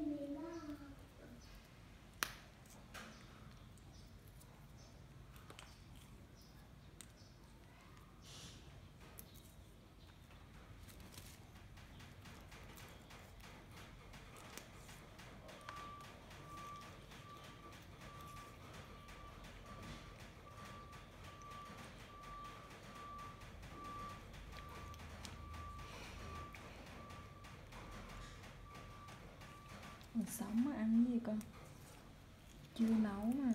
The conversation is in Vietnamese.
Amen. Sống mà ăn cái gì con? Chưa nấu mà.